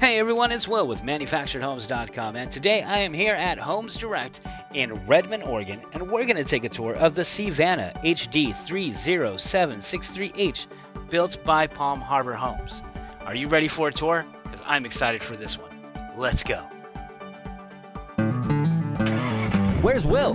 Hey everyone, it's Wil with ManufacturedHomes.com, and today I am here at Homes Direct in Redmond, Oregon, and we're going to take a tour of the Seavannah HD 30763H built by Palm Harbor Homes. Are you ready for a tour? Because I'm excited for this one. Let's go. Where's Wil?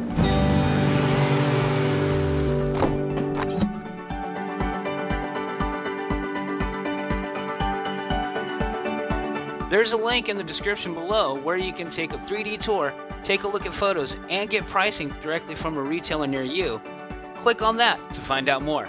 There's a link in the description below where you can take a 3D tour, take a look at photos, and get pricing directly from a retailer near you. Click on that to find out more.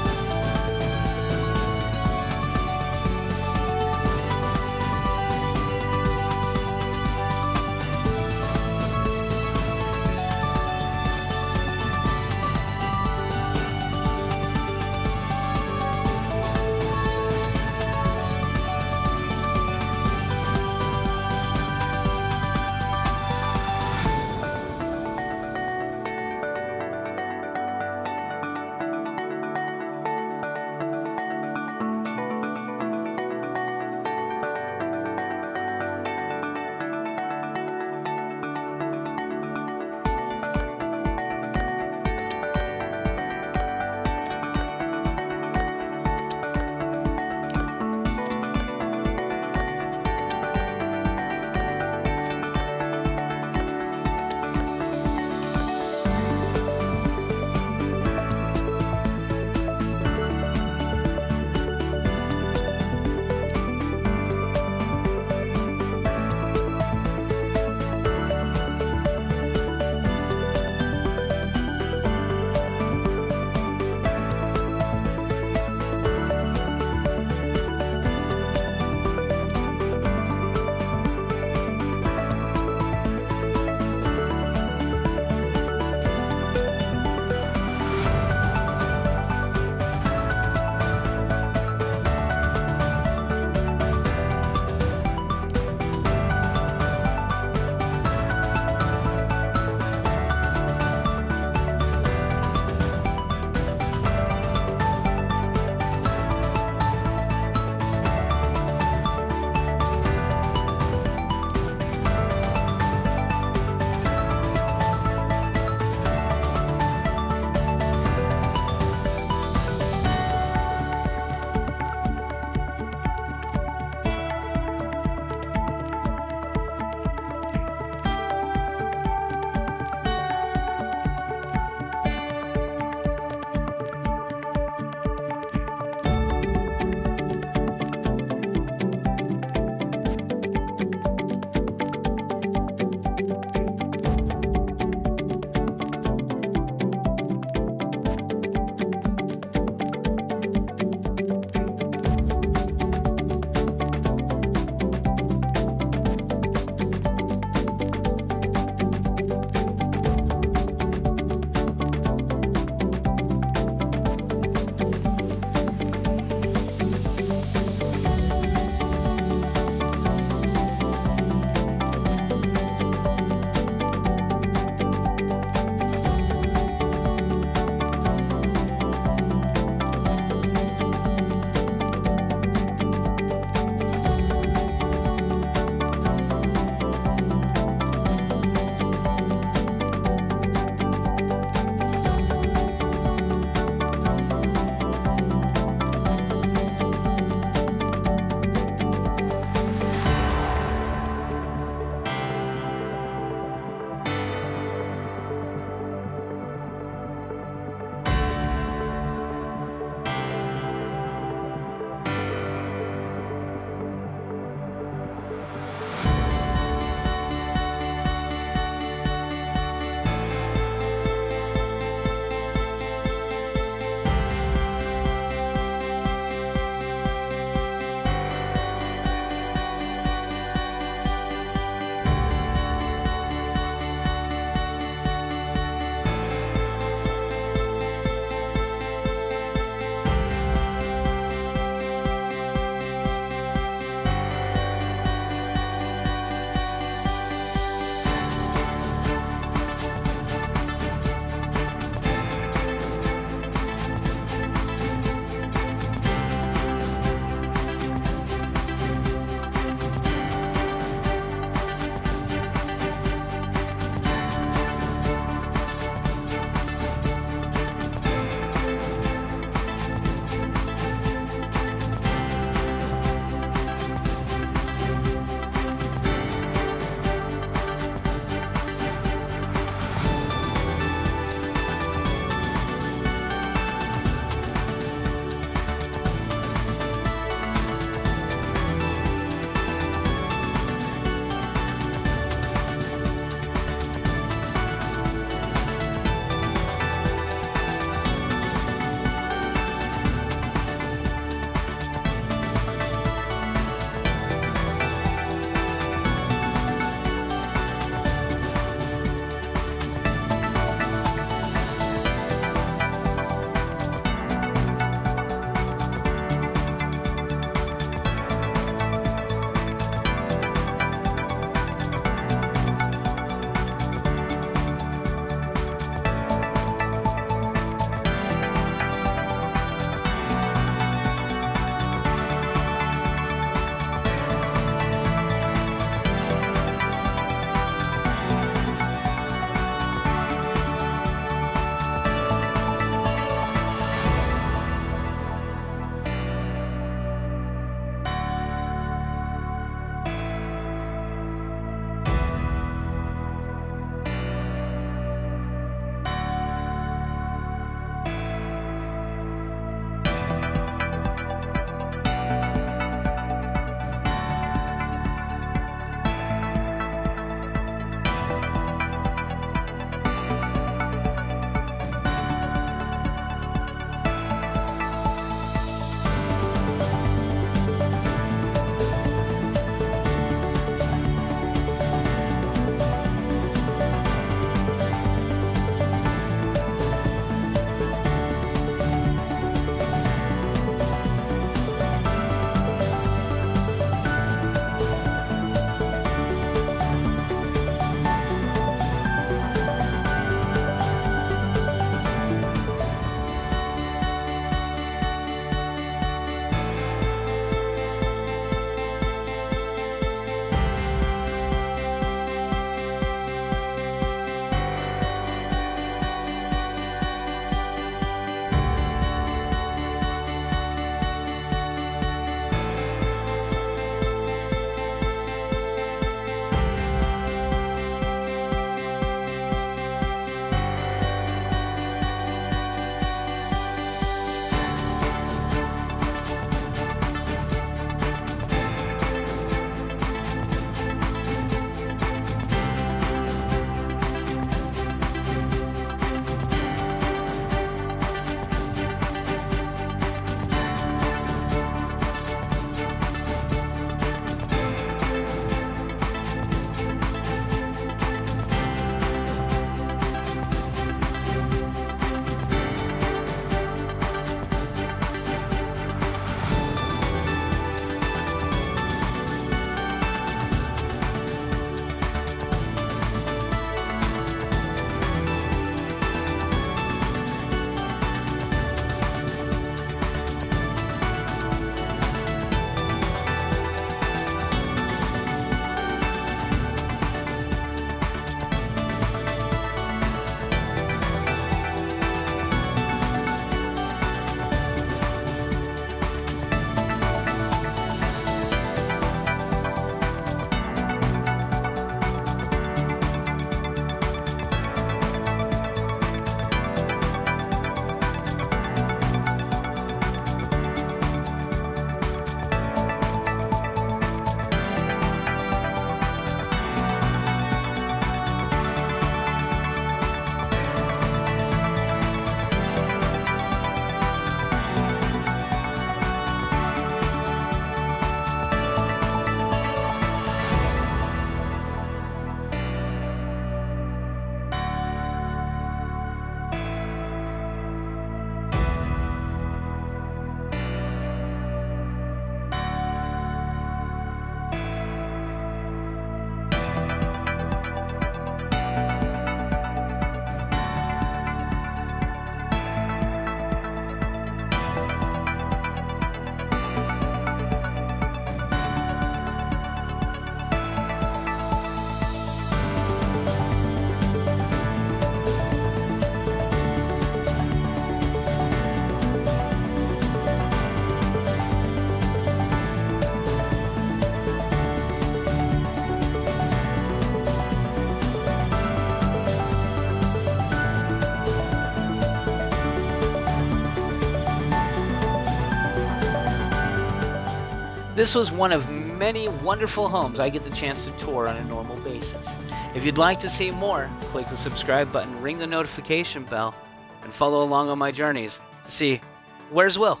This was one of many wonderful homes I get the chance to tour on a normal basis. If you'd like to see more, click the subscribe button, ring the notification bell, and follow along on my journeys to see where's Wil.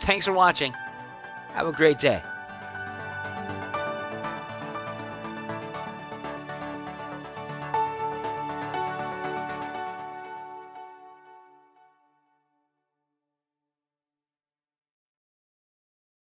Thanks for watching. Have a great day.